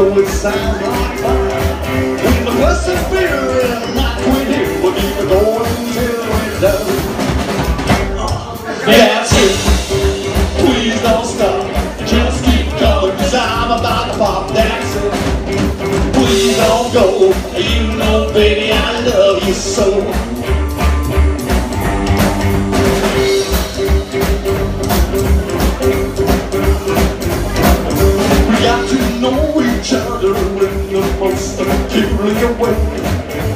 though it sounds like fun. When the blessed spirit and quit here, we'll keep it going until we're done. That's it. Please don't stop. Just keep going, cause I'm about to pop. That's it. Please don't go. You know, baby, I love you so.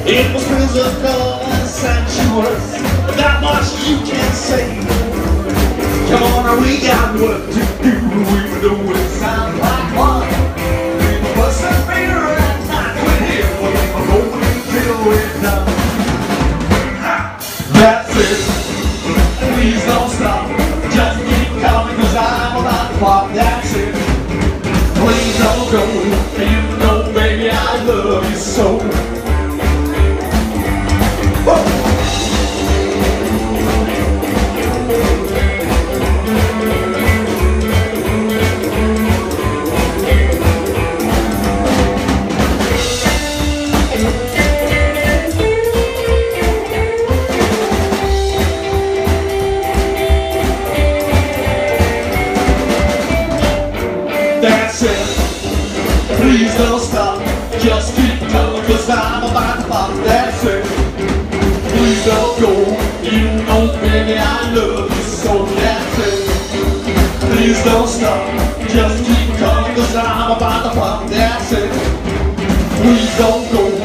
It was physical and sensuous, but not much you can say. Come on, we got work to do, even though it sounds like. What's the fear and not quit here? We're going till we're done. That's it. Please don't stop. Just keep coming, cause I'm about to pop. That's it. Please don't go. Don't stop. Just keep going, cause I'm about to pop. That's it. Please don't go. You know, baby, I love you so. That's it. Please don't stop. Just keep coming, cause I'm about to pop. That's it. Please don't go.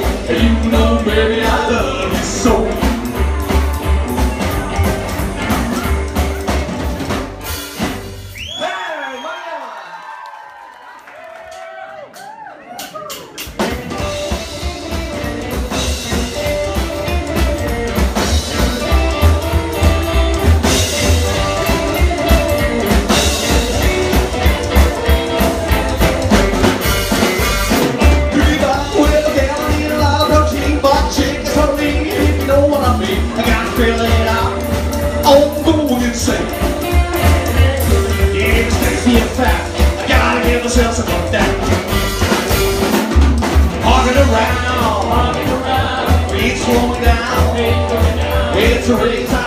It's a race.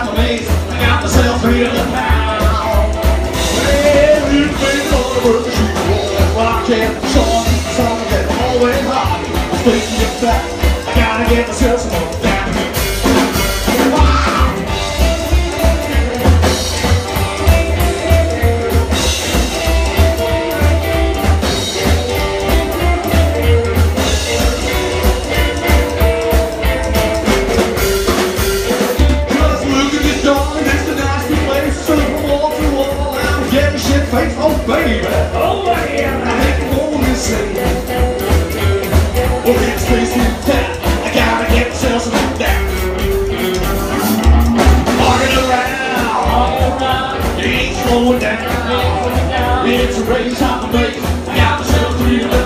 Down. It's a race I'm a. I got myself to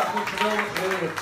앞에 부정하고 대회를